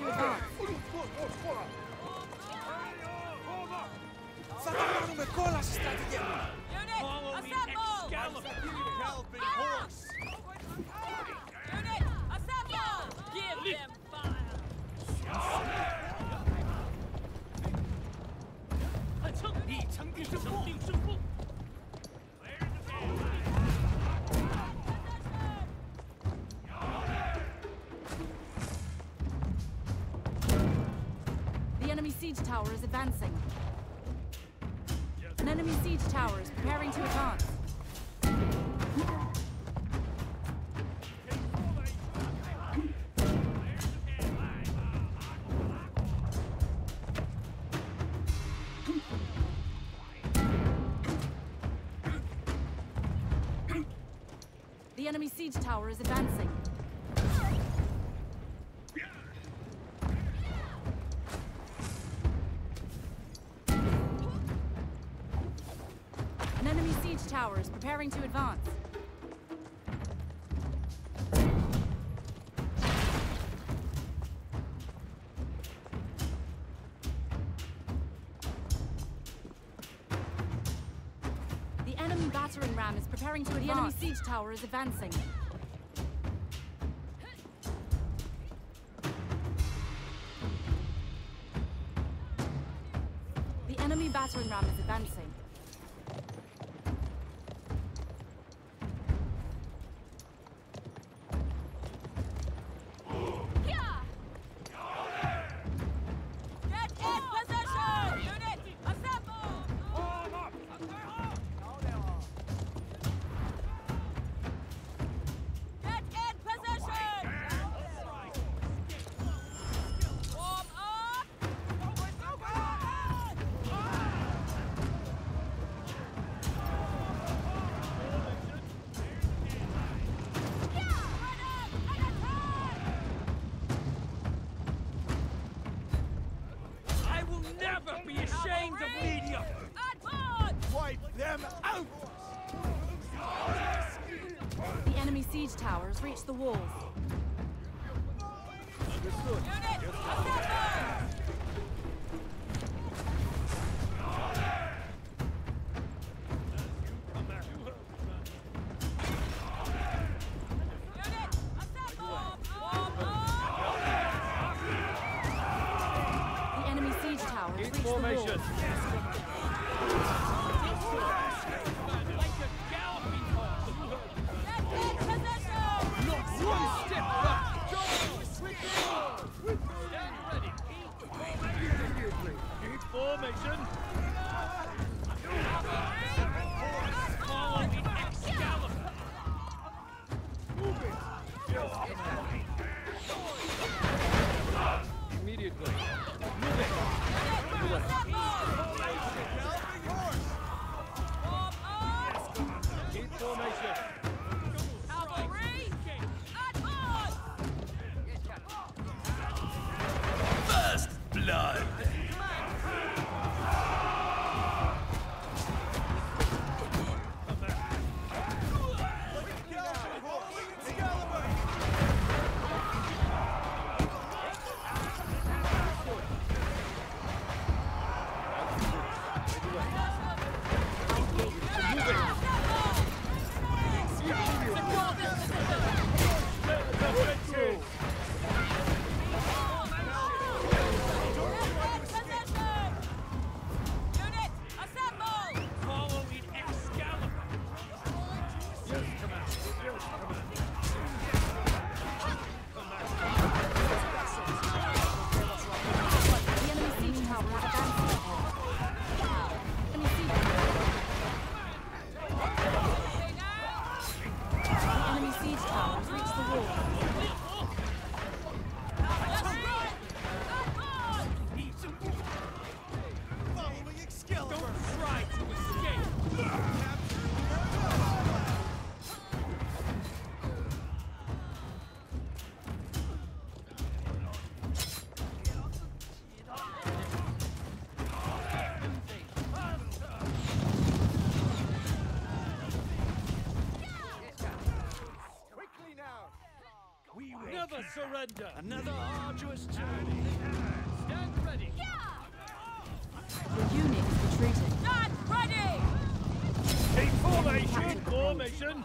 preparing to advance. Satanul me kolla se strategia! Unit, assemble! Galloping horse! Unit, assemble! Give them fire! Siege tower is advancing. An enemy siege tower is preparing to advance. The enemy siege tower is advancing. Preparing to advance. The enemy battering ram is preparing to advance. The enemy siege tower is advancing. The enemy battering ram is advancing. Towers reach the walls. Unit, formation! surrender. Another arduous journey. Stand ready. Yeah. The unit is retreating. Stand ready. In formation. Formation.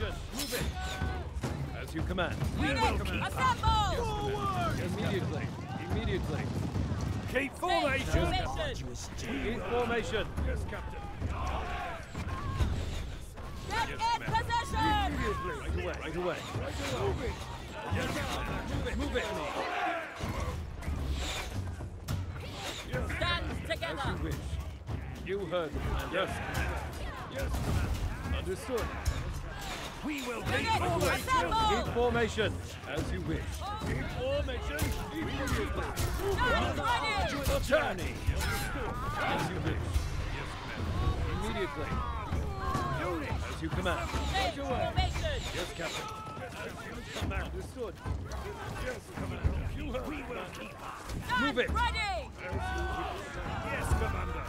In. Move it. As you command. Unit, assemble! Forward! Immediately. Immediately. Keep formation. formation! In formation. Yes, Captain. Get yes, in position! Right away. Right away. Move it. Yes, Move it. Move it. Stand together. As you wish. You heard the commander. Yes, commander. Understood. We will Unit, keep formation. In formation. As you wish. Keep formation. Immediately. Stand ready! Journey. As you wish. Yes, commander. Immediately. As you command. Change formation! Yes, Captain. Command. Understood. Yes, commander. You heard. We will keep. Stand Move it. ready! Yes, Commander.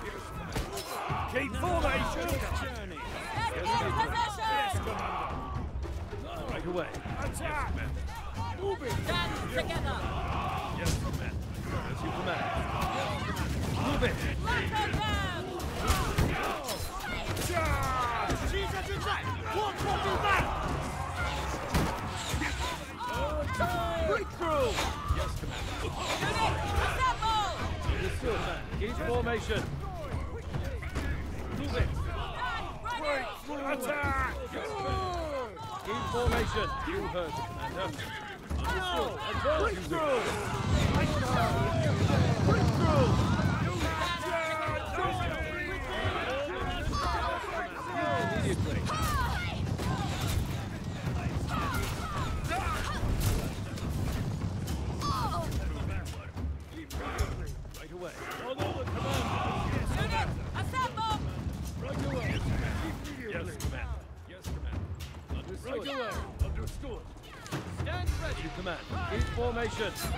Keep formation. Journey. Get in Yes, position! Commander. Right away. Attack. Move it. Stand together! Yes, command. As you command. Move it. Lock her down! Charge. Breakthrough. Yes, command. Unit, assemble! Understood. Keep formation. Move it. Stand ready! Attack. Keep formation. You heard the commander. Understood. Advance. Formation.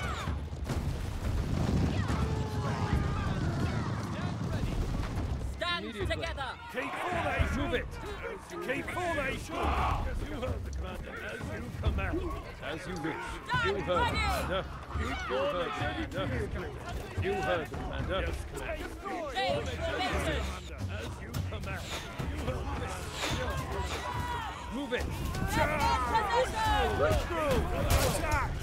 Stand together! Keep formation. Move it. Keep formation. You heard the commander. As you command. As you wish. You heard commander. You heard the commander. You heard the commander. Yes, command. Change formation! As you command. You heard Move it. Get in position! Breakthrough. Attack.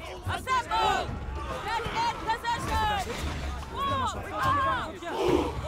assemble! Get in position! Warm up!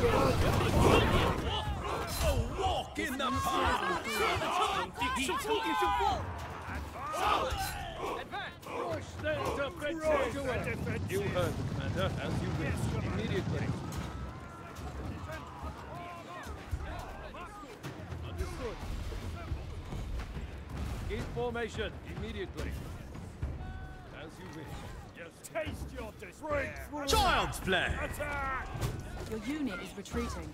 A walk the park! Advance! You heard the commander, as you wish, immediately. Formation, immediately. As you wish. Just taste your despair. Child's play! Attack! Your unit is retreating.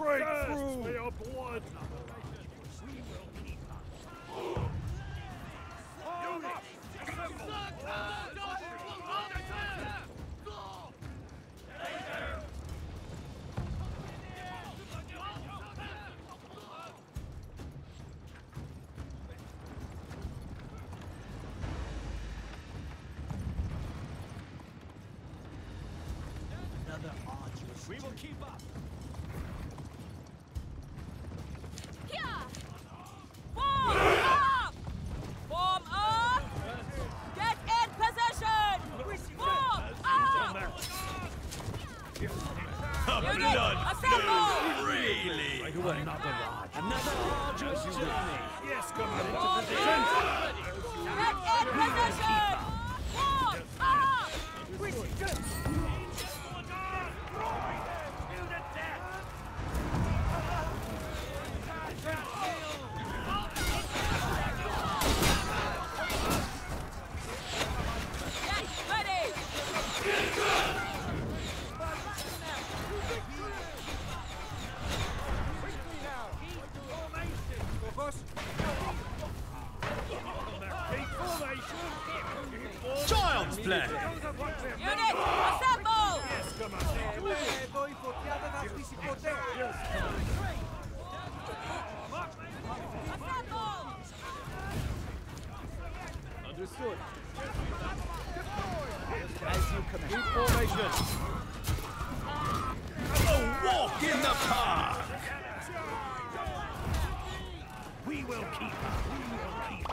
Break through for your blood! We will keep up. Arduous Understood. As you command. Keep formation. A walk in the park! We will keep her! We will keep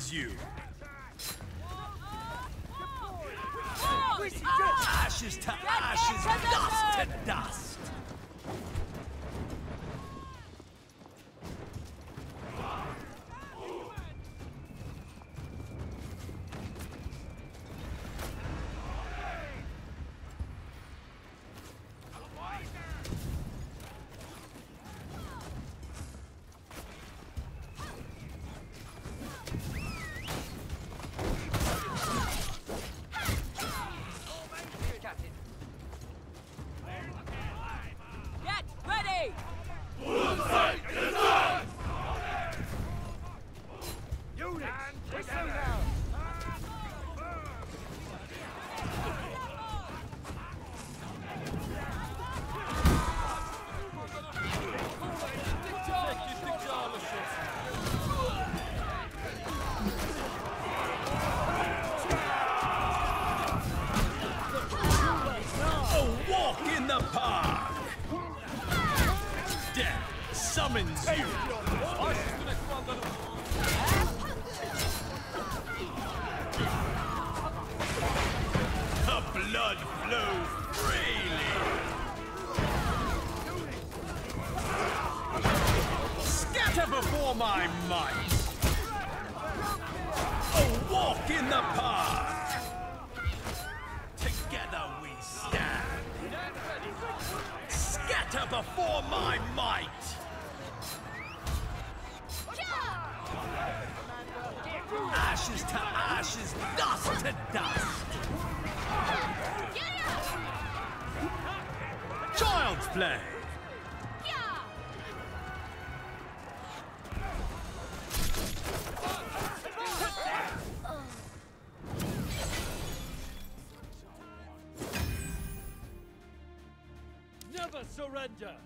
summons you! Ashes to ashes, dust to dust! ashes to ashes, dust to dust. Child's play. Never surrender!